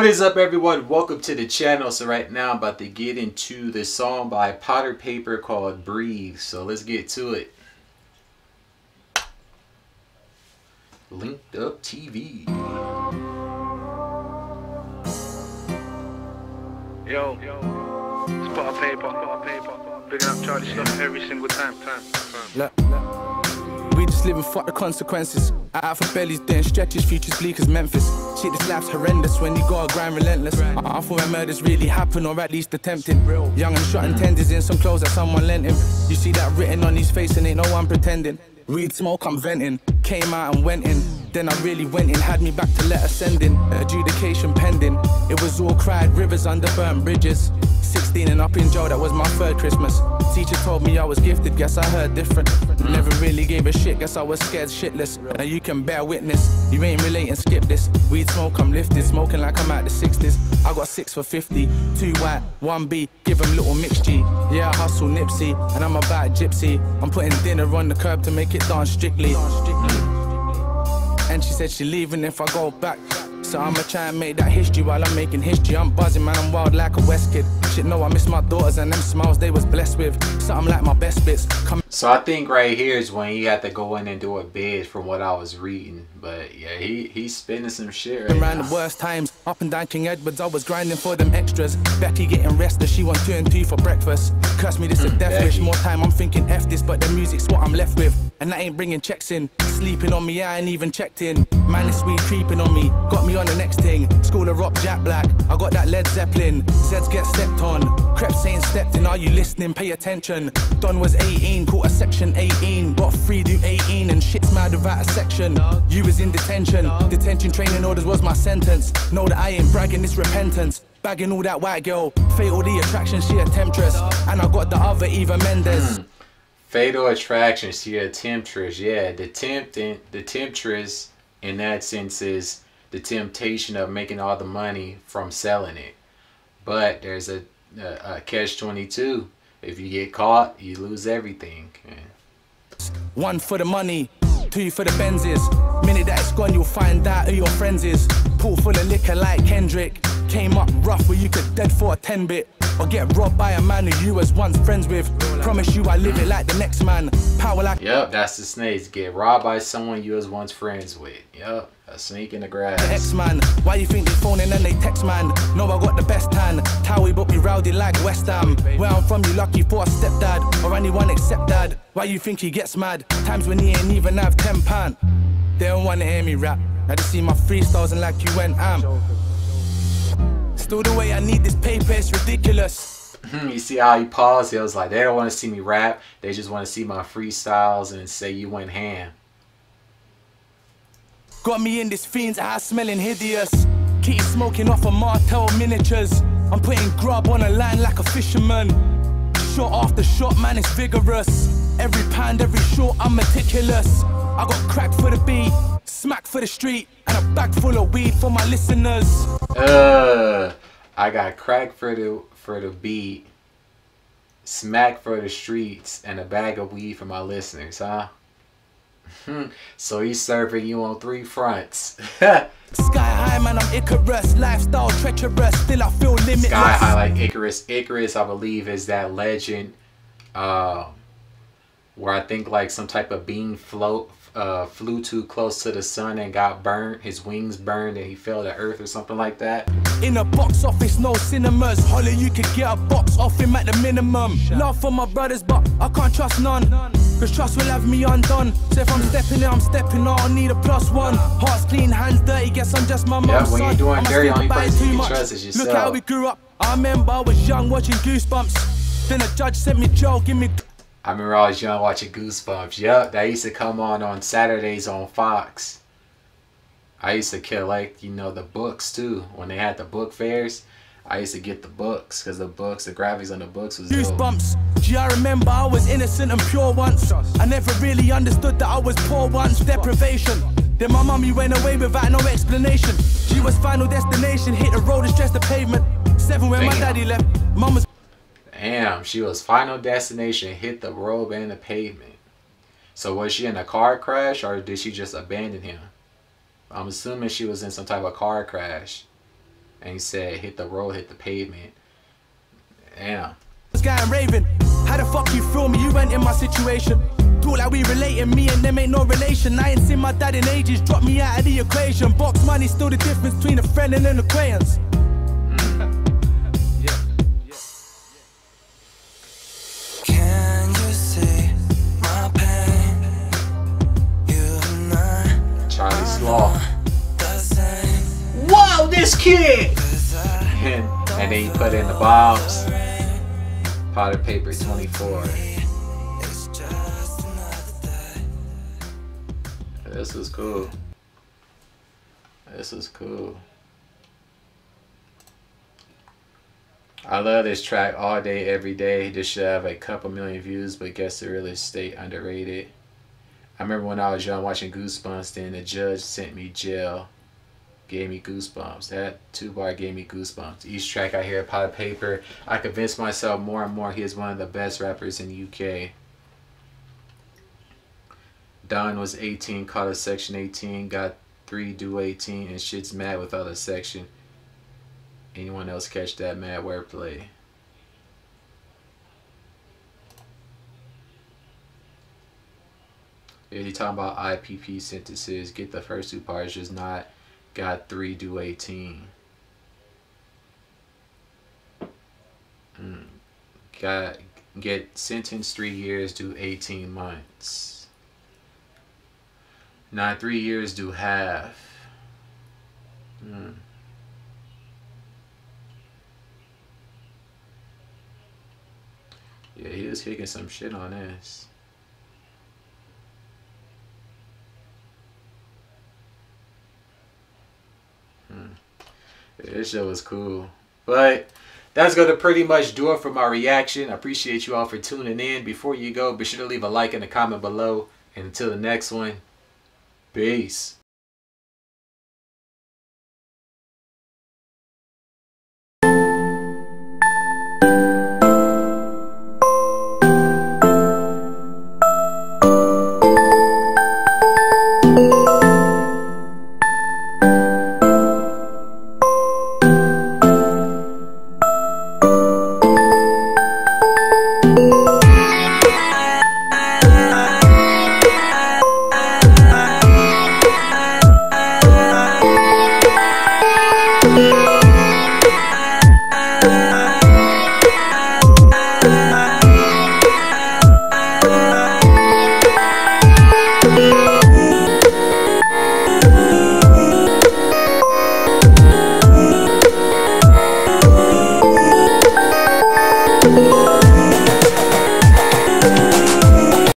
What is up everyone? Welcome to the channel. So right now I'm about to get into the song by Potter Payper called Breathe. So let's get to it. Link Up TV. Yo, yo, it's Potter Payper, Potter Payper. Picking up Charlie stuff every single time, time, time. Look, we just living fuck the consequences. Out for bellies, doing stretches, futures bleak as Memphis. Shit, this life's horrendous when you gotta grind relentless. I, I thought when murders really happen, or at least attempted. Young and shot and tenders in some clothes that someone lent him. You see that written on his face, and ain't no one pretending. Weed smoke, I'm venting. Came out and went in. Then I really went in, had me back to letter sending. Adjudication pending. It was all cried rivers under burnt bridges. 16 and up in jail, that was my third Christmas. Teacher told me I was gifted, guess I heard different. Never really gave a shit, guess I was scared shitless. Now you can bear witness, you ain't relating, skip this. Weed smoke, I'm lifted, smoking like I'm out the 60s. I got six for 50, two white, one B, give 'em little mix G. Yeah, I hustle Nipsey, and I'm about gypsy. I'm putting dinner on the curb to make it dance strictly. And she said she leaving if I go back. So I'ma try and make that history while I'm making history. I'm buzzing, man, I'm wild like a West kid. Shit, no, I miss my daughters and them smiles they was blessed with. Something like my best bits. Come So I think right here is when he had to go in and do a bid from what I was reading. But yeah, he he's spinning some shit right around now. the worst times. Up and down King Edwards, I was grinding for them extras. Becky getting restless, she want two and two for breakfast. Curse me, this a mm, death wish. More time, I'm thinking F this, but the music's what I'm left with. And that ain't bringing checks in. Sleeping on me, I ain't even checked in. Man, this weed creeping on me. Got me on the next thing. School of rock, Jack Black. I got that Led Zeppelin. Zeds get stepped on. Creps ain't stepped in. Are you listening? Pay attention. Don was 18, caught a section 18. Got free do 18, and shit's mad without a section. You was in detention. Detention training orders was my sentence. Know that I ain't bragging, it's repentance. Bagging all that white girl. Fatal the attraction, she a temptress. And I got the other Eva Mendes. Fatal attraction, she a temptress. Yeah, the tempting, the temptress in that sense is the temptation of making all the money from selling it. But there's a, a, a catch twenty two. If you get caught, you lose everything. Yeah. One for the money, two for the Benzes. Minute that it's gone, you'll find out who your friends is. Pool full of liquor like Kendrick. Came up rough where you could dead for a 10 bit. Or get robbed by a man who you was once friends with. Promise you I live it like the next man. Power like Yep, that's the snakes. Get robbed by someone you was once friends with. Yep, a snake in the grass. X-Man. Why you think they phoning and they text man? No, I got the best hand. Towie but me rowdy like West Ham. Where I'm from, you lucky for a stepdad. Or anyone except dad. Why you think he gets mad? Times when he ain't even have 10 pound. They don't wanna hear me rap. Now they see my freestyles and like you went am. Still the way I need this paper, it's ridiculous. Hmm, you see how he paused? He was like, they don't want to see me rap. They just want to see my freestyles and say you went ham. Got me in this fiend's ass smelling hideous. Keep smoking off of Martell miniatures. I'm putting grub on a line like a fisherman. Shot after shot, man, it's vigorous. Every pound, every shot, I'm meticulous. I got crack for the beat, smack for the street, and a bag full of weed for my listeners. Uh, I got crack for the for the beat, smack for the streets, and a bag of weed for my listeners, huh? so he's serving you on three fronts. Sky high, man, I'm Icarus. Lifestyle treacherous, still I feel limitless. Sky High like Icarus. Icarus, I believe, is that legend um, where I think like some type of being float uh, flew too close to the sun and got burned. His wings burned and he fell to earth or something like that. In a box office, no cinemas. Holly, you could get a box off him at the minimum. Love for my brothers, but I can't trust none. Cause trust will have me undone. So if I'm stepping in, I'm stepping out. I need a plus one. Hearts clean, hands dirty. Guess I'm just my Yeah, when son. you're doing dirty, only person too you can much. trust is Look how we grew up. I remember I was young watching Goosebumps. Then a judge sent me jail, give me I remember I was young watching Goosebumps. Yup, that used to come on on Saturdays on Fox. I used to collect, you know the books too. When they had the book fairs, I used to get the books because the books, the graphics on the books was dope. Goosebumps. Gee, I remember I was innocent and pure once. I never really understood that I was poor once. Deprivation. Then my mummy went away without no explanation. She was final destination, hit the road and stressed the pavement. Seven when my daddy left. Mum was Damn, she was final destination, hit the road and the pavement. So was she in a car crash or did she just abandon him? I'm assuming she was in some type of car crash. And he said, hit the road, hit the pavement. Damn. This guy I'm raving. How the fuck you feel me? You went in my situation. Talk like we relating, me and them ain't no relation. I ain't seen my dad in ages, drop me out of the equation. Box money still the difference between a friend and an acquaintance. In the bombs. Potter Payper 24. it's just another day. This is cool. This is cool. I love this track all day, every day. This should have a couple million views, but guess it really stayed underrated. I remember when I was young watching Goosebumps, then the judge sent me jail. Gave me goosebumps. That two bar gave me goosebumps. Each track I hear, a Potter Payper, I convince myself more and more he is one of the best rappers in UK. Don was 18, caught a section 18, got three do 18, and shit's mad without a section. Anyone else catch that mad wordplay? Yeah, he talking about IPP sentences. Get the first two parts, just not got three do 18. Mm. Got get sentenced three years, do 18 months. Not three years, do half. Hmm. Yeah, he was kicking some shit on this. This show was cool. But that's going to pretty much do it for my reaction. I appreciate you all for tuning in. Before you go, be sure to leave a like and a comment below. And until the next one, peace.